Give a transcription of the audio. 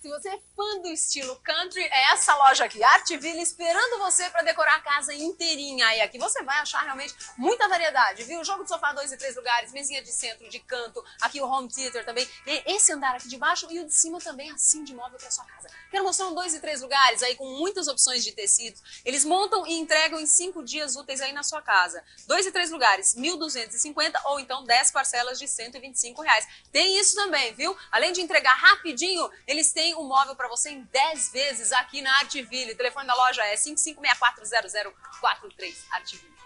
Se você é fã do estilo country, é essa loja aqui, Artville, esperando você para decorar a casa inteirinha. E aqui você vai achar realmente muita variedade, viu? Jogo de sofá, dois e três lugares, mesinha de centro, de canto, aqui o home theater também. Esse andar aqui de baixo e o de cima também, assim, de móvel para sua casa. Quero mostrar um dois e três lugares aí com muitas opções de tecidos. Eles montam e entregam em cinco dias úteis aí na sua casa. Dois e três lugares, 1.250 ou então 10 parcelas de 125 reais. Tem isso também, viu? Além de entregar rapidinho, eles têm um móvel para você em 10 vezes aqui na Artville. O telefone da loja é 55640043 Artville.